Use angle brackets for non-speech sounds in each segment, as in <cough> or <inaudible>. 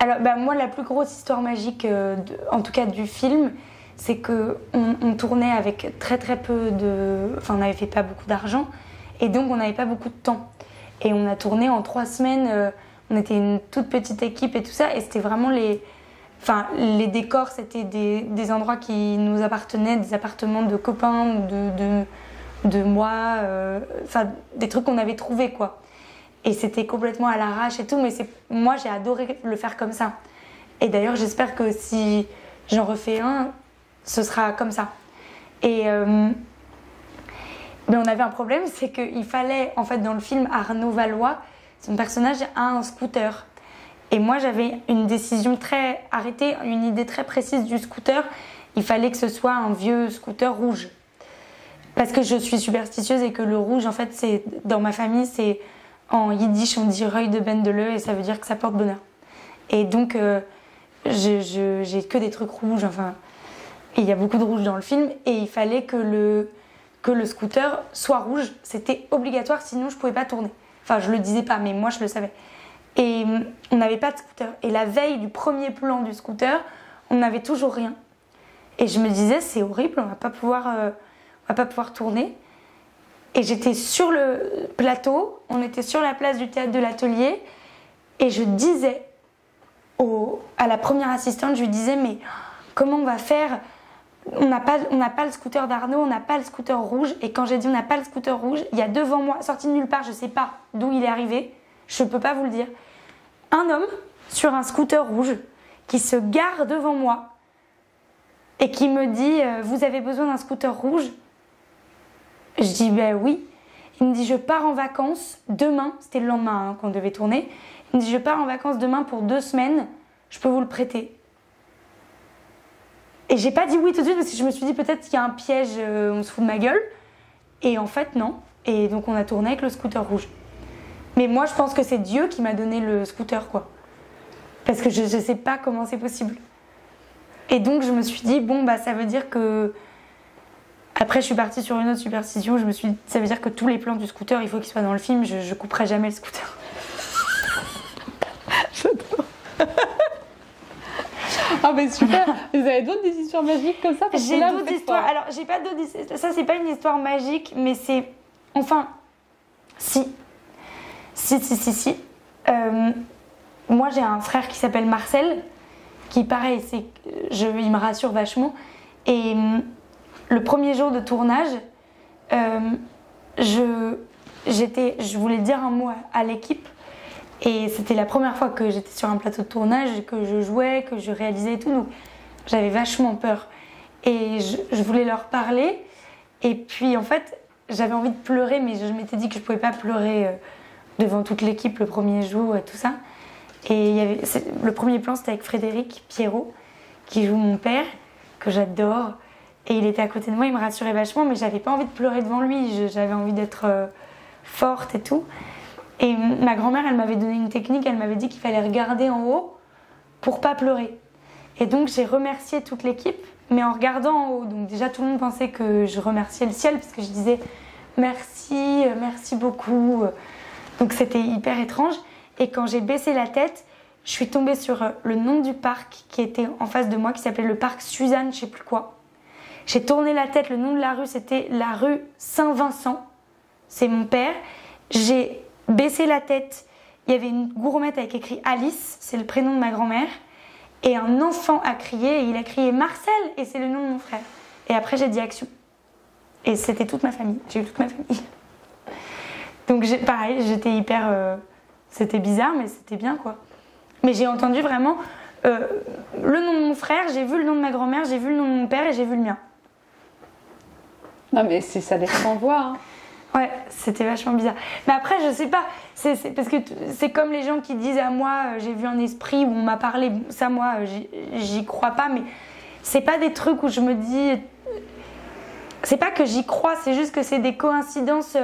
Alors, bah, moi, la plus grosse histoire magique, euh, en tout cas du film, c'est que on, tournait avec très très peu de. Enfin, on n'avait fait pas beaucoup d'argent, et donc on n'avait pas beaucoup de temps. Et on a tourné en trois semaines. euh, on était une toute petite équipe et tout ça, et c'était vraiment les. Enfin, les décors, c'était des, endroits qui nous appartenaient, des appartements de copains de, de moi, euh, enfin, des trucs qu'on avait trouvés, quoi. Et c'était complètement à l'arrache et tout, mais moi j'ai adoré le faire comme ça. Et d'ailleurs, j'espère que si j'en refais un, ce sera comme ça. Et euh, mais on avait un problème, c'est qu'il fallait, en fait, dans le film, Arnaud Valois, son personnage a un scooter. Et moi, j'avais une décision très arrêtée, une idée très précise du scooter. Il fallait que ce soit un vieux scooter rouge. Parce que je suis superstitieuse et que le rouge, en fait, c'est dans ma famille, c'est en yiddish, on dit reuil de bendele et ça veut dire que ça porte bonheur. Et donc, euh, j'ai que des trucs rouges, enfin, il y a beaucoup de rouge dans le film, et il fallait que le, que le scooter soit rouge. C'était obligatoire, sinon je pouvais pas tourner. Enfin, je le disais pas, mais moi je le savais. Et hum, on n'avait pas de scooter. Et la veille du premier plan du scooter, on n'avait toujours rien. Et je me disais, c'est horrible, on va pas pouvoir, euh, on va pas pouvoir tourner. Et j'étais sur le plateau, on était sur la place du théâtre de l'atelier, et je disais à la première assistante, je lui disais, mais comment on va faire? On n'a pas, le scooter d'Arnaud, on n'a pas le scooter rouge. Et quand j'ai dit on n'a pas le scooter rouge, il y a devant moi, sorti de nulle part, je sais pas d'où il est arrivé, je peux pas vous le dire, un homme sur un scooter rouge qui se gare devant moi et qui me dit euh, Vous avez besoin d'un scooter rouge? Je dis Ben oui. Il me dit Je pars en vacances demain, c'était le lendemain hein, qu'on devait tourner. Il me dit Je pars en vacances demain pour deux semaines, je peux vous le prêter. Et j'ai pas dit oui tout de suite parce que je me suis dit peut-être qu'il y a un piège, euh, on se fout de ma gueule. Et en fait, non. Et donc on a tourné avec le scooter rouge. Mais moi, je pense que c'est Dieu qui m'a donné le scooter, quoi. Parce que je ne sais pas comment c'est possible. Et donc je me suis dit, bon, bah ça veut dire que. Après, je suis partie sur une autre superstition. Je me suis dit, ça veut dire que tous les plans du scooter, il faut qu'ils soient dans le film. Je, je couperai jamais le scooter. <laughs> Ah, mais super Vous avez d'autres des histoires magiques comme ça? J'ai d'autres histoires. Alors, j'ai pas d'autres histoires. Ça, c'est pas une histoire magique, mais c'est. Enfin, si. Si, si, si, si. Euh, moi, j'ai un frère qui s'appelle Marcel, qui, pareil, c'est, je, il me rassure vachement. Et le premier jour de tournage, euh, je, je voulais dire un mot à, l'équipe. Et c'était la première fois que j'étais sur un plateau de tournage, que je jouais, que je réalisais et tout. Donc, j'avais vachement peur. Et je, voulais leur parler. Et puis, en fait, j'avais envie de pleurer, mais je m'étais dit que je pouvais pas pleurer euh, devant toute l'équipe le premier jour et tout ça. Et le premier plan, c'était avec Frédéric Pierrot, qui joue mon père, que j'adore. Et il était à côté de moi, il me rassurait vachement, mais j'avais pas envie de pleurer devant lui. J'avais envie d'être euh, forte et tout. Et ma grand-mère, elle m'avait donné une technique, elle m'avait dit qu'il fallait regarder en haut pour pas pleurer. Et donc j'ai remercié toute l'équipe, mais en regardant en haut. Donc déjà tout le monde pensait que je remerciais le ciel, parce que je disais merci, euh, merci beaucoup. Donc c'était hyper étrange. Et quand j'ai baissé la tête, je suis tombée sur euh, le nom du parc qui était en face de moi, qui s'appelait le parc Suzanne, je sais plus quoi. J'ai tourné la tête, le nom de la rue c'était la rue Saint-Vincent. C'est mon père. J'ai baissé la tête. Il y avait une gourmette avec écrit Alice, c'est le prénom de ma grand-mère. Et un enfant a crié, et il a crié Marcel, et c'est le nom de mon frère. Et après, j'ai dit Action. Et c'était toute ma famille. J'ai eu toute ma famille. Donc, pareil, j'étais hyper. euh, c'était bizarre, mais c'était bien, quoi. Mais j'ai entendu vraiment euh, le nom de mon frère, j'ai vu le nom de ma grand-mère, j'ai vu le nom de mon père et j'ai vu le mien. Non, mais ça laisse sans voix. hein. Ouais, c'était vachement bizarre. Mais après, je sais pas, c'est parce que c'est comme les gens qui disent à moi, euh, j'ai vu un esprit ou on m'a parlé. Ça, moi, euh, j'y- crois pas, mais c'est pas des trucs où je me dis. euh, C'est pas que j'y crois, c'est juste que c'est des coïncidences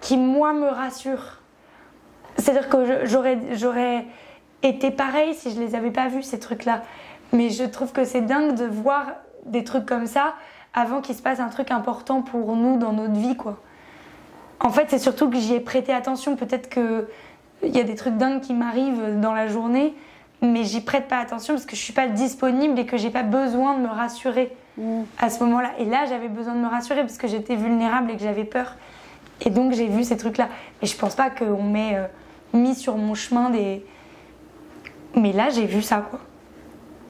qui, moi, me rassurent. C'est-à-dire que j'aurais été pareil si je les avais pas vus, ces trucs-là. Mais je trouve que c'est dingue de voir des trucs comme ça avant qu'il se passe un truc important pour nous dans notre vie, quoi. En fait, c'est surtout que j'y ai prêté attention. Peut-être que il y a des trucs dingues qui m'arrivent dans la journée, mais j'y prête pas attention parce que je suis pas disponible et que j'ai pas besoin de me rassurer Mm. à ce moment-là. Et là, j'avais besoin de me rassurer parce que j'étais vulnérable et que j'avais peur. Et donc, j'ai vu ces trucs-là. Mais je pense pas qu'on m'ait euh, mis sur mon chemin des. Mais là, j'ai vu ça, quoi.